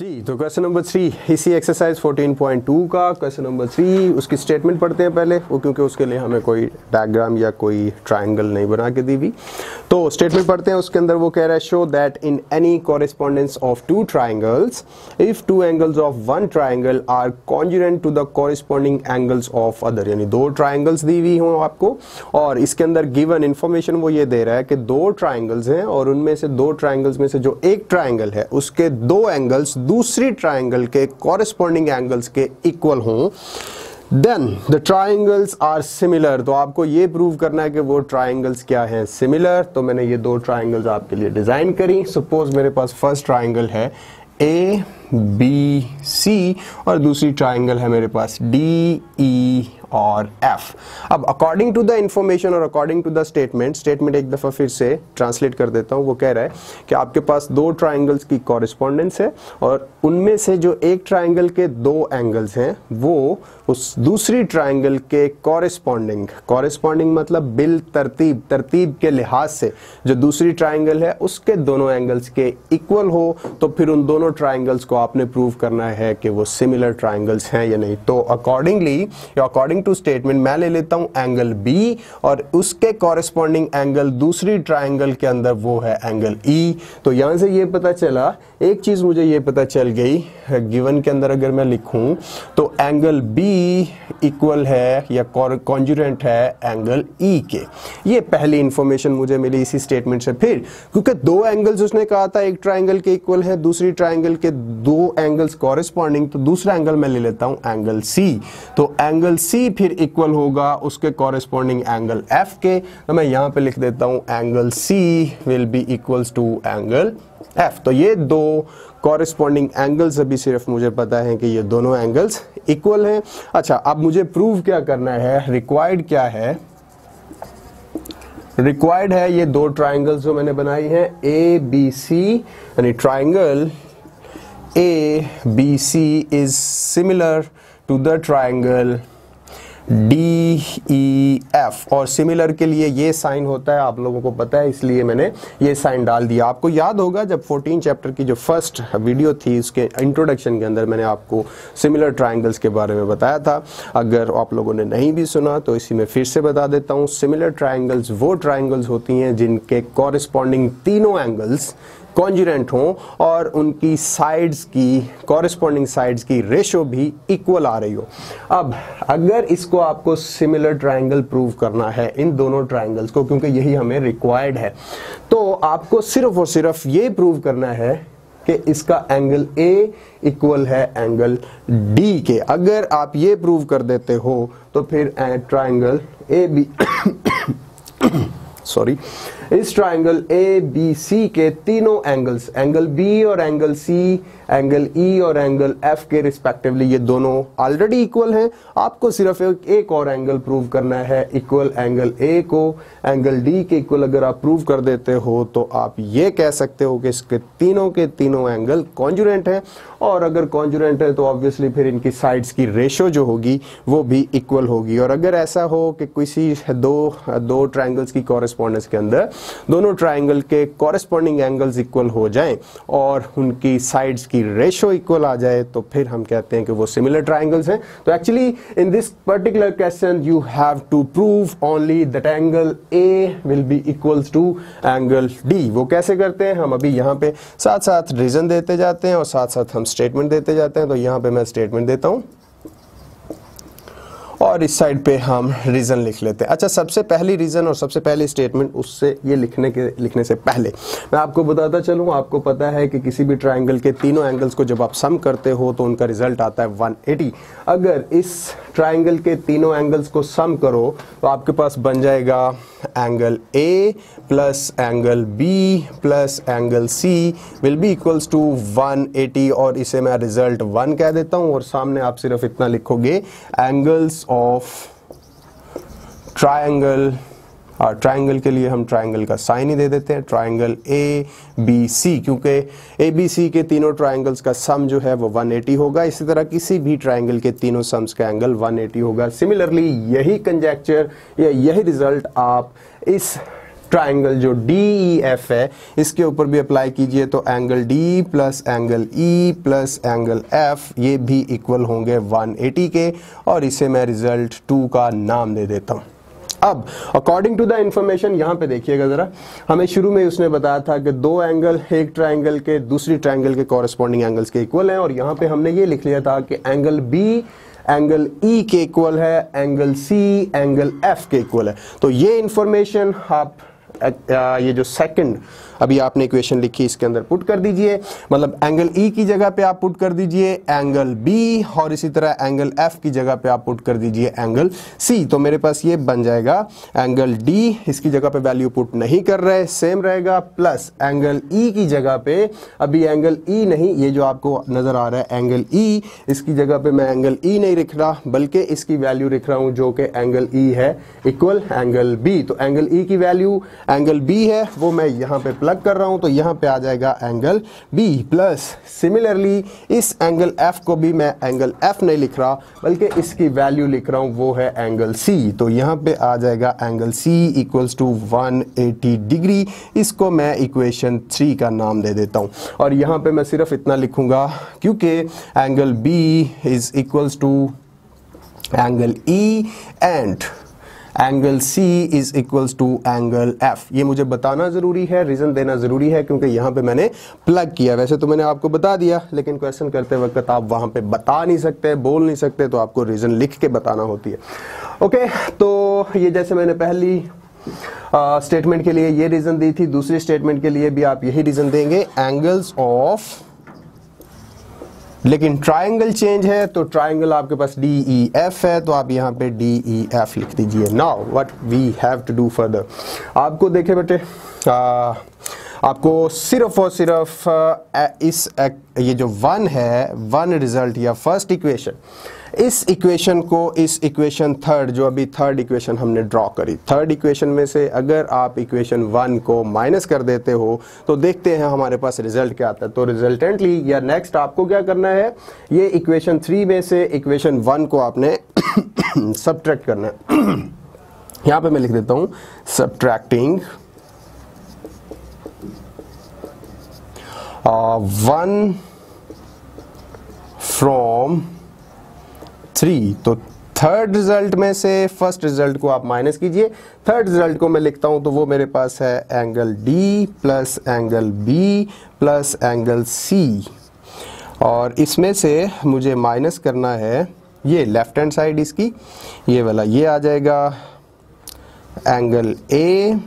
जी तो question number three इसी exercise 14.2 का क्वेश्चन नंबर थ्री उसकी स्टेटमेंट पढ़ते हैं पहले, वो क्योंकि उसके लिए हमें कोई डायग्राम या कोई ट्रायंगल नहीं बना के दी हुई। तो स्टेटमेंट पढ़ते हैं, उसके अंदर वो कह रहा है show that in any correspondence of two triangles if two angles of one triangle are congruent to the corresponding angles of other यानी दो ट्राइंगल्स दी हुई हो आपको, और इसके अंदर गिवन इन्फॉर्मेशन वो ये दे रहा है कि दो ट्राइंगल्स हैं, और उनमें से दो ट्राइंगल्स में से जो एक ट्राइंगल है, उसके दो एंगल्स दूसरी ट्राइंगल के कॉरेस्पॉन्डिंग एंगल्स के इक्वल हों then the triangles are similar तो आपको ये प्रूव करना है कि वो ट्राइंगल्स क्या हैं? सिमिलर तो मैंने ये दो ट्राइंगल्स आपके लिए डिज़ाइन करी. सपोज़ मेरे पास फ़र्स्ट ट्राइंगल है ए बी, सी और दूसरी ट्राइंगल है मेरे पास डी ई और एफ़ अब अकॉर्डिंग टू द इंफॉर्मेशन और according to the statement statement एक दफ़ा फिर से ट्रांसलेट कर देता हूँ, वो कह रहा है कि आपके पास दो ट्राइंगल्स की कॉरेस्पॉन्डेंस है और उनमें से जो एक ट्राइंगल के दो एंगल्स हैं, वो उस दूसरी ट्राइंगल के कॉरेस्पॉन्डिंग कॉरेस्पॉन्डिंग मतलब बिल, तरतीब तरतीब के लिहाज से जो दूसरी ट्राइंगल है, उसके दोनों एंगल्स के इक्वल हो तो फिर उन दोनों ट्राइंगल्स को आपने प्रूव करना है कि वो सिमिलर ट्राइंगल्स हैं या नहीं। तो अकॉर्डिंगली या अकॉर्डिंग टू स्टेटमेंट मैं ले लेता हूँ एंगल बी और उसके कॉरेस्पॉन्डिंग एंगल दूसरी ट्राइंगल के अंदर वो है एंगल ई e. तो यहाँ से ये पता चला, एक चीज़ मुझे ये पता चल गई गिवन के अंदर अगर मैं लिखूं तो एंगल बी इक्वल है या कॉन्जुरेंट है एंगल ई e के। ये पहली इंफॉर्मेशन मुझे मिली इसी स्टेटमेंट से। फिर, क्योंकि दो एंगल्स उसने कहा था, एक ट्राइंगल के इक्वल है, दूसरी ट्राइंगल के दो एंगल्स कॉरेस्पॉन्डिंग तो दूसरा एंगल मैं ले लेता हूँ एंगल सी तो एंगल सी फिर इक्वल होगा उसके कॉरेस्पॉन्डिंग एंगल एफ़ के। तो मैं यहाँ पे लिख देता हूँ angle C will be equals to angle F तो ये दो कॉरेस्पॉन्डिंग एंगल्स अभी सिर्फ़ मुझे पता है कि ये दोनों एंगल्स इक्वल हैं। अच्छा अब मुझे प्रूव क्या करना है? रिक्वायर्ड क्या है? रिक्वायर्ड है, ये दो ट्राइंगल्स जो मैंने बनाई हैं ए बी सी यानी triangle similar to the triangle D E F और सिमिलर के लिए ये साइन होता है, आप लोगों को पता है, इसलिए मैंने ये साइन डाल दिया। आपको याद होगा जब 14 चैप्टर की जो फ़र्स्ट वीडियो थी, उसके इंट्रोडक्शन के अंदर मैंने आपको सिमिलर ट्राइंगल्स के बारे में बताया था। अगर आप लोगों ने नहीं भी सुना तो इसी में फिर से बता देता हूँ। सिमिलर ट्राइंगल्स वो ट्राइंगल्स होती हैं जिनके कॉरेस्पॉन्डिंग तीनों एंगल्स कॉन्जुरेंट हों और उनकी साइड्स की कॉरेस्पॉन्डिंग साइड्स की रेशो भी इक्वल आ रही हो। अब, अगर इसको आपको सिमिलर ट्राइंगल प्रूव करना है, इन दोनों ट्राइंगल्स को, क्योंकि यही हमें रिक्वायर्ड है तो आपको सिर्फ़ और सिर्फ़ ये प्रूव करना है कि इसका एंगल ए इक्वल है एंगल डी के। अगर आप ये प्रूव कर देते हो तो फिर ट्राइंगल ए बी सॉरी इस ट्राइंगल ए बी सी के तीनों एंगल्स एंगल बी और एंगल सी एंगल ई और एंगल एफ़ के रिस्पेक्टिवली ये दोनों ऑलरेडी इक्वल हैं। आपको सिर्फ़ एक, एक और एंगल प्रूव करना है। इक्वल एंगल ए को एंगल डी के इक्वल अगर आप प्रूव कर देते हो तो आप ये कह सकते हो कि इसके तीनों के तीनों एंगल कॉन्जुरेंट हैं। और अगर कॉन्जुरेंट है तो ऑब्वियसली फिर इनकी साइड्स की रेशो जो होगी वो भी इक्वल होगी। और अगर ऐसा हो कि किसी दो दो ट्राइंगल्स की कॉरेस्पॉन्डेंस के अंदर दोनों ट्राइंगल के कॉरेस्पॉन्डिंग एंगल्स इक्वल हो जाएँ और उनकी साइड्स की रेशो इक्वल आ जाए तो फिर हम कहते हैं कि वो सिमिलर ट्राइंगल्स हैं। तो actually in this particular question you have to prove only that angle A will be equals to angle D वो कैसे करते हैं? हम अभी यहाँ पे साथ साथ रीजन देते जाते हैं और साथ साथ हम स्टेटमेंट देते जाते हैं। तो यहाँ पे मैं स्टेटमेंट देता हूँ। और इस साइड पे हम रीज़न लिख लेते हैं। अच्छा सबसे पहली रीज़न और सबसे पहली स्टेटमेंट उससे ये लिखने के, लिखने से पहले मैं आपको बताता चलूँ, आपको पता है कि किसी भी ट्राइंगल के तीनों एंगल्स को जब आप सम करते हो तो उनका रिज़ल्ट आता है 180 अगर इस ट्राइंगल के तीनों एंगल्स को सम करो तो आपके पास बन जाएगा angle A plus angle B plus angle C will be equals to 180 और इसे मैं रिज़ल्ट वन कह देता हूँ और सामने आप सिर्फ़ इतना लिखोगे एंगल्स ऑफ़ ट्राइंगल और ट्राइंगल के लिए हम ट्राइंगल का साइन ही दे देते हैं। ट्राइंगल ए बी सी क्योंकि ए बी सी के तीनों ट्राइंगल्स का सम जो है वो 180 होगा। इसी तरह किसी भी ट्राइंगल के तीनों सम्स का एंगल 180 होगा। सिमिलरली यही कंजेक्चर या यही रिज़ल्ट आप इस ट्राइंगल जो डी ई एफ़ है, इसके ऊपर भी अप्लाई कीजिए तो angle D plus angle E plus angle F ये भी इक्वल होंगे 180 के। और इसे मैं रिज़ल्ट टू का नाम दे देता हूँ। अब अकॉर्डिंग टू द इंफॉर्मेशन यहाँ पे देखिएगा जरा। हमें शुरू में उसने बताया था कि दो एंगल एक ट्राइंगल के, दूसरी ट्राइंगल के कॉरेस्पॉन्डिंग एंगल्स के इक्वल हैं, और यहाँ पे हमने ये लिख लिया था कि angle B angle E e के इक्वल है एंगल सी एंगल एफ़ के इक्वल है। तो ये इंफॉर्मेशन आप ये जो सेकंड अभी आपने इक्वेशन लिखी इसके अंदर पुट कर दीजिए। मतलब एंगल ई e की जगह पे आप पुट कर दीजिए एंगल बी और इसी तरह एंगल एफ़ की जगह पे आप पुट कर दीजिए एंगल सी तो मेरे पास ये बन जाएगा एंगल डी इसकी जगह पे वैल्यू पुट नहीं कर रहे सेम रहेगा प्लस एंगल ई e की जगह पे। अभी एंगल ई e नहीं ये जो आपको नज़र आ रहा है एंगल ई e, इसकी जगह पे मैं एंगल ई नहीं लिख रहा बल्कि इसकी वैल्यू लिख रहा हूँ जो कि एंगल ई है इक्वल एंगल बी तो एंगल ई की वैल्यू एंगल बी है वो मैं यहाँ पे प्लस प्लग कर रहा हूँ तो यहाँ पे आ जाएगा एंगल बी प्लस सिमिलरली इस एंगल एफ़ को भी मैं एंगल एफ़ नहीं लिख रहा, बल्कि इसकी वैल्यू लिख रहा हूँ, वो है एंगल सी तो यहाँ पे आ जाएगा angle C equals to 180 degree इसको मैं इक्वेशन थ्री का नाम दे देता हूँ। और यहाँ पे मैं सिर्फ़ इतना लिखूँगा, क्योंकि angle B is equals to angle E and angle C is equals to angle F ये मुझे बताना ज़रूरी है रीजन देना ज़रूरी है, क्योंकि यहाँ पे मैंने प्लग किया। वैसे तो मैंने आपको बता दिया, लेकिन क्वेश्चन करते वक्त आप वहाँ पे बता नहीं सकते, बोल नहीं सकते तो आपको रीजन लिख के बताना होती है। ओके तो ये जैसे मैंने पहली स्टेटमेंट के लिए ये रीजन दी थी, दूसरी स्टेटमेंट के लिए भी आप यही रीजन देंगे। एंगल्स ऑफ़ लेकिन ट्राइंगल चेंज है तो ट्राइंगल आपके पास डी ई एफ़ है तो आप यहाँ पे डी ई एफ़ लिख दीजिए। Now what we have to do further आपको देखे बेटे आपको सिर्फ़ और सिर्फ़ इस ये जो वन है वन रिज़ल्ट या फ़र्स्ट इक्वेशन इस इक्वेशन को, इस इक्वेशन थर्ड, जो अभी थर्ड इक्वेशन हमने ड्रॉ करी। थर्ड इक्वेशन में से अगर आप इक्वेशन वन को माइनस कर देते हो तो देखते हैं हमारे पास रिज़ल्ट क्या आता है। तो रिजल्टेंटली या नेक्स्ट आपको क्या करना है? ये इक्वेशन थ्री में से इक्वेशन वन को आपने सब्ट्रैक्ट करना है। यहाँ पे मैं लिख देता हूँ, सब्ट्रैक्टिंग। वन फ्रॉम थ्री तो थर्ड रिज़ल्ट में से फ़र्स्ट रिज़ल्ट को आप माइनस कीजिए। थर्ड रिज़ल्ट को मैं लिखता हूँ तो वो मेरे पास है angle D plus angle B plus angle C और इसमें से मुझे माइनस करना है ये लेफ़्ट हैंड साइड इसकी। ये वाला ये आ जाएगा angle A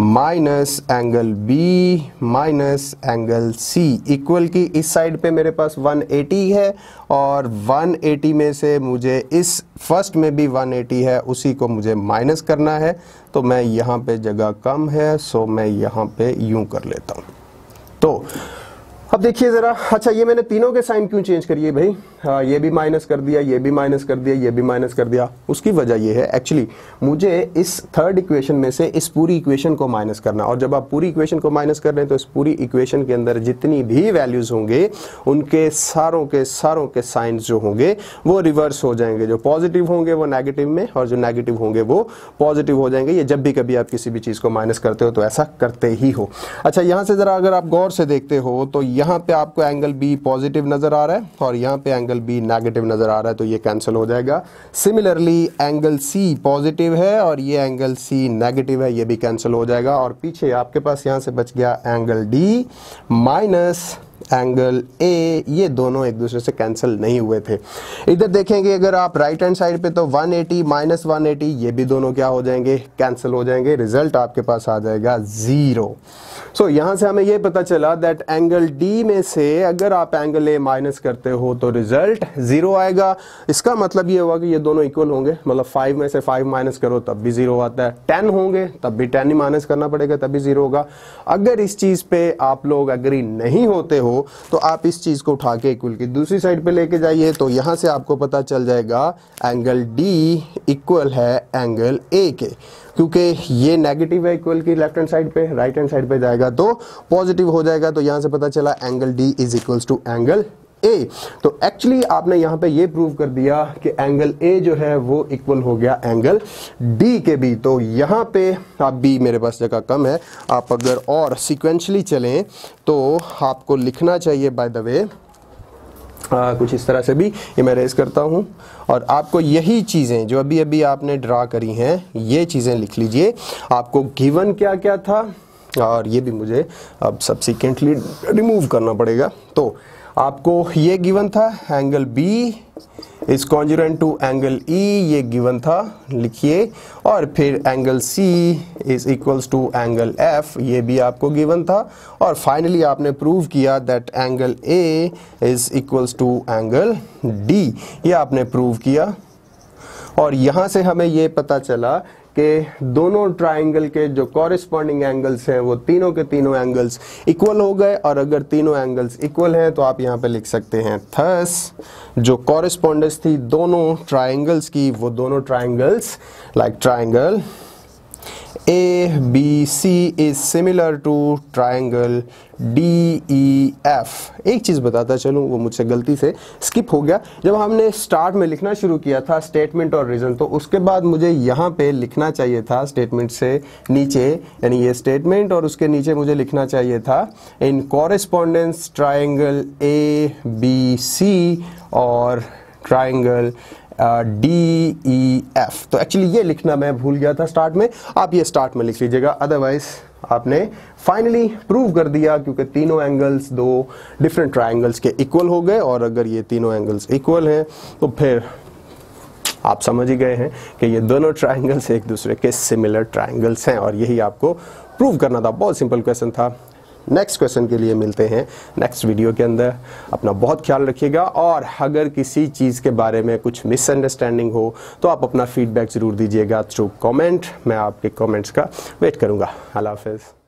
minus angle B minus angle C equal की इस साइड पे मेरे पास 180 है और 180 में से मुझे इस फ़र्स्ट में भी 180 है, उसी को मुझे माइनस करना है। तो मैं यहाँ पे जगह कम है, सो मैं यहाँ पे यूँ कर लेता हूँ। तो अब देखिए जरा अच्छा ये मैंने तीनों के साइन क्यों चेंज करिए भाई? हाँ ये भी माइनस कर दिया, ये भी माइनस कर दिया, ये भी माइनस कर दिया। उसकी वजह ये है एक्चुअली मुझे इस थर्ड इक्वेशन में से इस पूरी इक्वेशन को माइनस करना और जब आप पूरी इक्वेशन को माइनस कर रहे हैं तो इस पूरी इक्वेशन के अंदर जितनी भी वैल्यूज़ होंगे, उनके सारों के सारों के साइंस जो होंगे, वो रिवर्स हो जाएँगे। जो पॉजिटिव होंगे, वो नेगेटिव में, और जो नेगेटिव होंगे, वो पॉजिटिव हो जाएँगे। ये जब भी कभी आप किसी भी चीज़ को माइनस करते हो तो ऐसा करते ही हो। अच्छा यहाँ से जरा अगर आप गौर से देखते हो तो यहाँ पे आपको एंगल बी पॉजिटिव नज़र आ रहा है और यहाँ पे एंगल बी नेगेटिव नज़र आ रहा है तो ये कैंसिल हो जाएगा। सिमिलरली एंगल सी पॉजिटिव है और ये एंगल सी नेगेटिव है, ये भी कैंसिल हो जाएगा। और पीछे आपके पास यहाँ से बच गया angle D minus angle A ये दोनों एक दूसरे से कैंसिल नहीं हुए थे। इधर देखेंगे अगर आप राइट हैंड साइड पे तो 180 एटी माइनस वन ये भी दोनों क्या हो जाएँगे? कैंसिल हो जाएँगे रिज़ल्ट आपके पास आ जाएगा ज़ीरो सो so, यहाँ से हमें यह पता चला दैट एंगल डी में से अगर आप एंगल ए माइनस करते हो तो रिज़ल्ट ज़ीरो आएगा। इसका मतलब ये हुआ कि ये दोनों इक्वल होंगे। मतलब फाइव में से फाइव माइनस करो तब भी ज़ीरो आता है। टेन होंगे तब भी टेन ही माइनस करना पड़ेगा तब भी ज़ीरो होगा। अगर इस चीज़ पे आप लोग अग्री नहीं होते हो तो आप इस चीज़ को उठा के इक्वल की दूसरी साइड पे लेके जाइए तो यहाँ से आपको पता चल जाएगा एंगल डी इक्वल है एंगल ए के। क्योंकि ये नेगेटिव है इक्वल की लेफ़्ट हैंड साइड पे राइट हैंड साइड पे जाएगा तो पॉजिटिव हो जाएगा तो यहाँ से पता चला angle D is equal to angle A तो एक्चुअली आपने यहाँ पे ये प्रूव कर दिया कि एंगल ए जो है वो इक्वल हो गया एंगल डी के भी। तो यहाँ पे आप बी मेरे पास जगह कम है। आप अगर और सिक्वेंशली चलें तो आपको लिखना चाहिए बाय द वे आ, कुछ इस तरह से भी। ये मैं रेस करता हूँ। और आपको यही चीज़ें जो अभी अभी आपने ड्रा करी हैं ये चीज़ें लिख लीजिए। आपको गिवन क्या क्या था? और ये भी मुझे अब सब्सिक्वेंटली रिमूव करना पड़ेगा। तो आपको ये गिवन था angle B is congruent to angle E ये गिवन था, लिखिए। और फिर angle C is equals to angle F ये भी आपको गिवन था। और फाइनली आपने प्रूव किया that angle A is equals to angle D ये आपने प्रूव किया। और यहाँ से हमें ये पता चला कि दोनों ट्राइंगल के जो कॉरेस्पॉन्डिंग एंगल्स हैं, वो तीनों के तीनों एंगल्स इक्वल हो गए। और अगर तीनों एंगल्स इक्वल हैं तो आप यहाँ पे लिख सकते हैं थस जो कॉरेस्पॉन्डेंस थी दोनों ट्राइंगल्स की, वो दोनों triangles like triangle A B C is similar to triangle D E F एक चीज़ बताता चलूँ, वो मुझसे गलती से स्किप हो गया। जब हमने स्टार्ट में लिखना शुरू किया था स्टेटमेंट और रीजन तो उसके बाद मुझे यहाँ पे लिखना चाहिए था स्टेटमेंट से नीचे, यानी ये स्टेटमेंट और उसके नीचे मुझे लिखना चाहिए था in correspondence triangle A B C और ट्राइंगल डी ई एफ़ तो एक्चुअली ये लिखना मैं भूल गया था स्टार्ट में। आप ये स्टार्ट में लिख लीजिएगा। अदरवाइज़ आपने फाइनली प्रूव कर दिया क्योंकि तीनों एंगल्स दो डिफरेंट ट्राइंगल्स के इक्वल हो गए और अगर ये तीनों एंगल्स इक्वल हैं तो फिर आप समझ ही गए हैं कि ये दोनों ट्राइंगल्स एक दूसरे के सिमिलर ट्राइंगल्स हैं और यही आपको प्रूव करना था। बहुत सिंपल क्वेश्चन था। नेक्स्ट क्वेश्चन के लिए मिलते हैं नेक्स्ट वीडियो के अंदर। अपना बहुत ख्याल रखिएगा और अगर किसी चीज़ के बारे में कुछ मिसअंडरस्टैंडिंग हो तो आप अपना फीडबैक ज़रूर दीजिएगा थ्रू कमेंट मैं आपके कमेंट्स का वेट करूँगा। अल्लाह हाफिज़।